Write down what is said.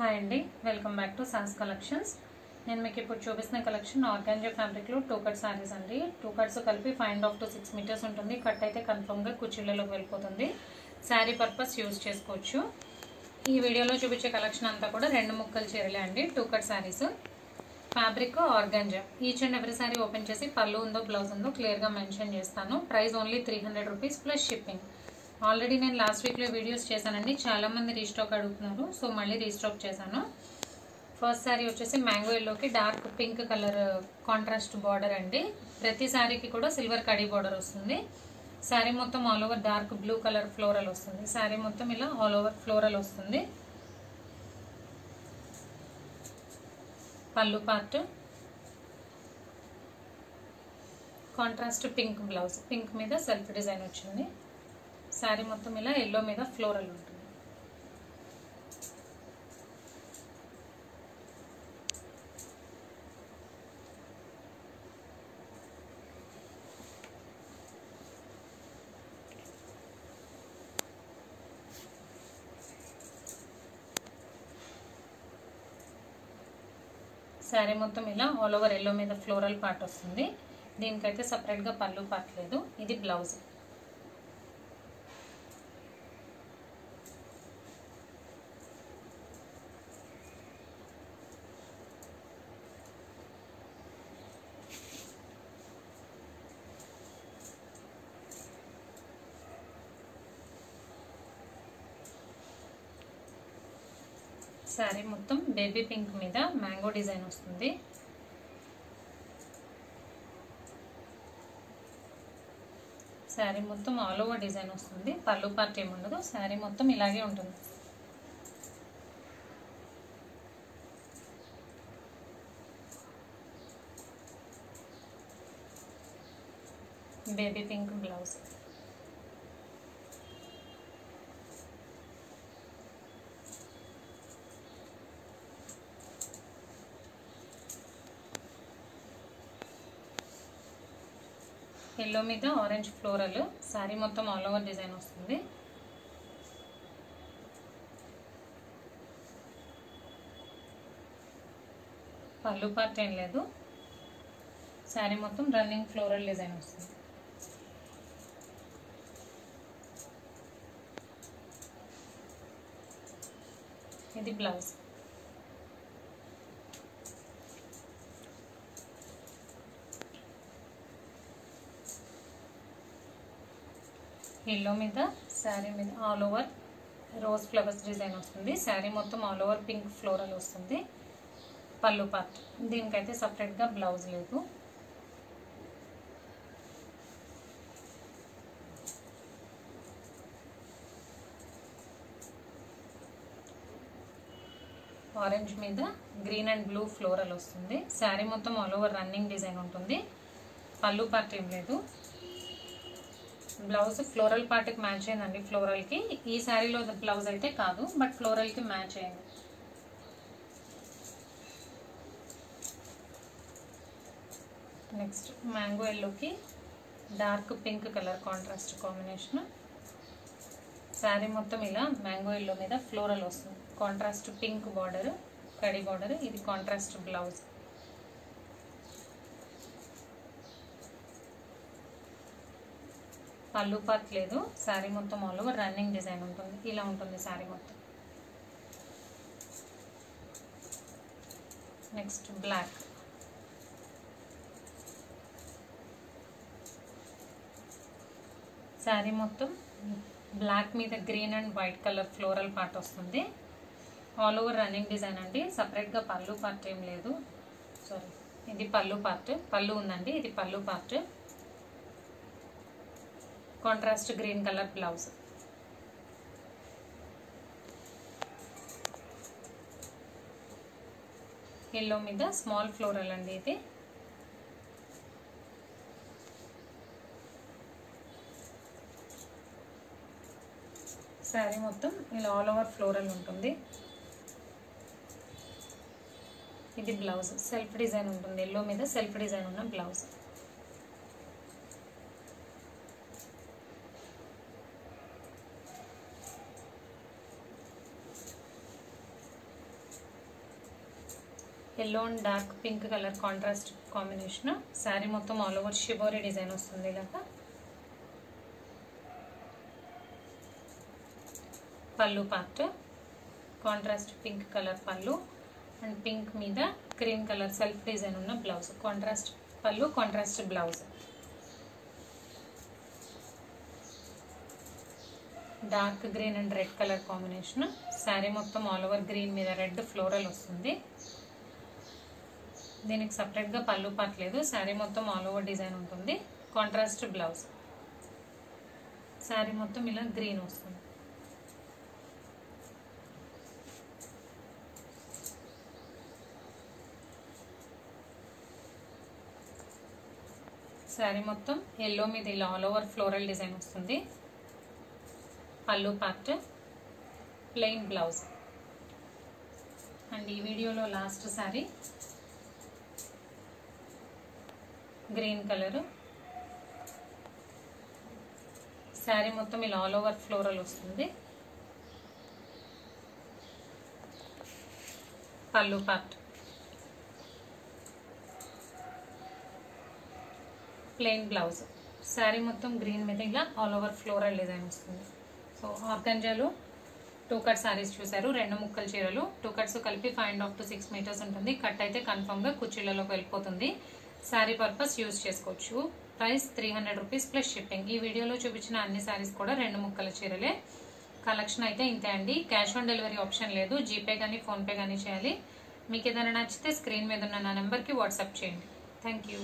Hi అండి. Welcome back to సాస్ collections నేను మీకు ఇప్పుడు చూపిస్తున్న కలెక్షన్ ఆర్గాంజా ఫ్యాబ్రిక్లో టూ కట్ శారీస్ అండి. టూ కట్స్ కలిపి five and half to six metres ఉంటుంది. కట్ అయితే కన్ఫర్మ్గా కుర్చీలలోకి వెళ్ళిపోతుంది. శారీ పర్పస్ యూజ్ చేసుకోవచ్చు. ఈ వీడియోలో చూపించే కలెక్షన్ అంతా కూడా రెండు ముక్కలు చీరలే అండి. Two cut sarees fabric organza. Each and every saree open చేసి పళ్ళు ఉందో బ్లౌజ్ ఉందో క్లియర్గా మెన్షన్ చేస్తాను. Price only three hundred rupees plus shipping already నేను లాస్ట్ వీక్లో వీడియోస్ చేశానండి. చాలామంది రీస్టాక్ అడుగుతున్నారు. సో మళ్ళీ రీస్టాక్ చేశాను. ఫస్ట్ శారీ వచ్చేసి మ్యాంగో ఎల్లోకి dark pink colour contrast border అండి. ప్రతి శారీకి కూడా సిల్వర్ కడీ బార్డర్ వస్తుంది. శారీ మొత్తం all over dark blue colour floral వస్తుంది. శారీ మొత్తం ఇలా ఆల్ ఓవర్ ఫ్లోరల్ వస్తుంది. పళ్ళు part. Contrast pink blouse. Pink మీద సెల్ఫ్ డిజైన్ వచ్చింది. శారీ మొత్తం ఇలా ఎల్లో మీద ఫ్లోరల్ ఉంటుంది. శారీ మొత్తం ఇలా ఆల్ ఓవర్ ఎల్లో మీద ఫ్లోరల్ పార్ట్ వస్తుంది. దీనికైతే సపరేట్గా పళ్ళు పట్టలేదు. ఇది బ్లౌజ్ శారీ మొత్తం బేబీ పింక్ మీద మ్యాంగో డిజైన్ వస్తుంది. శారీ మొత్తం ఆల్ ఓవర్ డిజైన్ వస్తుంది. పళ్ళు పార్ట్ ఏముండదు శారీ మొత్తం ఇలాగే ఉంటుంది. Baby pink blouse. ఎల్లో మీద ఆరెంజ్ ఫ్లోరల్. శారీ మొత్తం ఆల్ ఓవర్ డిజైన్ వస్తుంది. పళ్ళు పార్ట్ ఏం లేదు. శారీ మొత్తం రన్నింగ్ ఫ్లోరల్ డిజైన్ వస్తుంది. ఇది బ్లౌజ్. ఎల్లో మీద శారీ మీద all over rose flowers design వస్తుంది. శారీ మొత్తం ఆల్ ఓవర్ పింక్ ఫ్లోరల్ వస్తుంది. పళ్ళు పార్ట్. దీనికైతే సపరేట్గా బ్లౌజ్ లేదు. ఆరెంజ్ మీద గ్రీన్ అండ్ బ్లూ ఫ్లోరల్ వస్తుంది. శారీ మొత్తం ఆల్ ఓవర్ రన్నింగ్ డిజైన్ ఉంటుంది. పళ్ళు పార్ట్ ఏం లేదు. బ్లౌజ్ ఫ్లోరల్ పార్ట్కి మ్యాచ్ అయిందండి ఫ్లోరల్కి. ఈ శారీలో బ్లౌజ్ అయితే కాదు బట్ ఫ్లోరల్కి మ్యాచ్ అయింది. నెక్స్ట్ మ్యాంగో ఎల్లోకి dark pink colour contrast combination. Saree మొత్తం ఇలా మ్యాంగో ఎల్లో మీద ఫ్లోరల్ వస్తుంది. కాంట్రాస్ట్ పింక్ బార్డర్ కడి బార్డర్ ఇది కాంట్రాస్ట్ బ్లౌజ్. పళ్ళు పార్ట్ లేదు శారీ మొత్తం ఆల్ ఓవర్ రన్నింగ్ డిజైన్ ఉంటుంది. ఇలా ఉంటుంది శారీ మొత్తం. నెక్స్ట్ బ్లాక్ శారీ మొత్తం బ్లాక్ మీద green and white colour floral part వస్తుంది. ఆల్ ఓవర్ రన్నింగ్ డిజైన్ అండి. సపరేట్గా పళ్ళు పార్ట్ ఏం లేదు. సారీ ఇది పళ్ళు పార్ట్ పళ్ళు ఉందండి. ఇది పళ్ళు part contrast green colour blouse yellow మీద స్మాల్ ఫ్లోరల్ అండి ఇది. శారీ మొత్తం ఇలా ఆల్ ఓవర్ ఫ్లోరల్ ఉంటుంది. ఇది బ్లౌజ్ సెల్ఫ్ డిజైన్ ఉంటుంది. ఎల్లో మీద సెల్ఫ్ డిజైన్ ఉన్న blouse yellow and dark pink colour contrast combination saree మొత్తం ఆల్ ఓవర్ షిబోరీ డిజైన్ వస్తుంది ఇలాగా పళ్ళు పార్ట్ కాంట్రాస్ట్ పింక్ కలర్ పళ్ళు అండ్ పింక్ మీద క్రీమ్ కలర్ సెల్ఫ్ డిజైన్ ఉన్న బ్లౌజ్ కాంట్రాస్ట్ పళ్ళు contrast blouse dark green and red colour combination saree మొత్తం all over green మీద రెడ్ ఫ్లోరల్ వస్తుంది. దీనికి సపరేట్గా పళ్ళు పట్టలేదు శారీ మొత్తం ఆల్ ఓవర్ డిజైన్ ఉంటుంది. కాంట్రాస్ట్ బ్లౌజ్ శారీ మొత్తం ఇలా గ్రీన్ వస్తుంది. శారీ మొత్తం ఎల్లో మీద ఇలా ఆల్ ఓవర్ ఫ్లోరల్ డిజైన్ వస్తుంది. పళ్ళు పార్ట్ ప్లెయిన్ బ్లౌజ్ అండ్ ఈ వీడియోలో last saree green colour. Saree మొత్తం ఇలా ఆల్ ఓవర్ ఫ్లోరల్ వస్తుంది. పళ్ళు పార్ట్. Plain blouse. శారీ మొత్తం గ్రీన్ మీద ఇలా ఆల్ ఓవర్ ఫ్లోరల్ డిజైన్ వస్తుంది. సో ఆర్గంజాలు టూ కట్ శారీస్ చూసారు రెండు ముక్కల చీరలు. టూ కట్స్ కలిపి five and half to six metres ఉంటుంది. కట్ అయితే కన్ఫర్మ్గా కుర్చీలలోకి వెళ్ళిపోతుంది. శారీ పర్పస్ యూజ్ చేసుకోవచ్చు. Price three hundred rupees plus shipping ఈ వీడియోలో చూపించిన అన్ని శారీస్ కూడా రెండు ముక్కల చీరలే. కలెక్షన్ అయితే ఇంతే అండి. క్యాష్ ఆన్ డెలివరీ ఆప్షన్ లేదు. జీపే కానీ ఫోన్పే కానీ చేయాలి. మీకు ఏదైనా నచ్చితే స్క్రీన్ మీద ఉన్న నా నెంబర్కి వాట్సాప్ చేయండి. Thank you